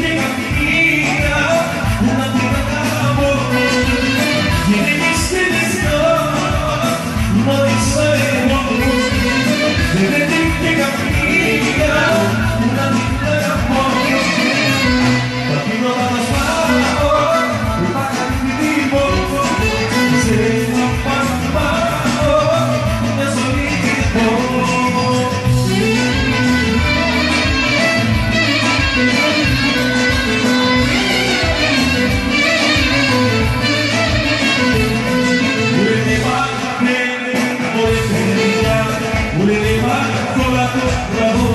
You. Bravo, bravo.